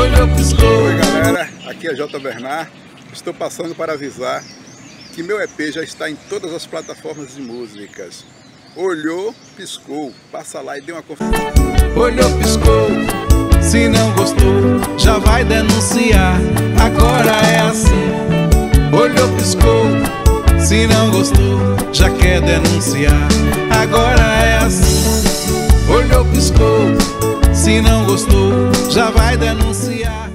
olhou, piscou. Oi galera, aqui é J. Bernard. Estou passando para avisar que meu EP já está em todas as plataformas de músicas. Olhou, piscou, passa lá e dê uma conferência. Olhou, piscou, se não gostou, já vai denunciar. Agora é assim. Olhou, piscou, se não gostou, já quer denunciar. Agora é assim. Olhou, piscou, se não gostou, já vai denunciar.